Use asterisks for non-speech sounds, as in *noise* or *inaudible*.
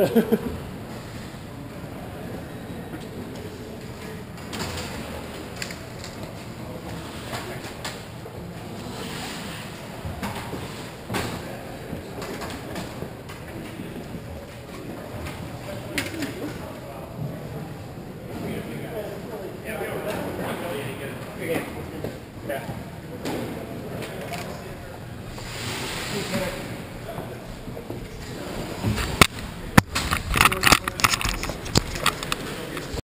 Yeah. *laughs*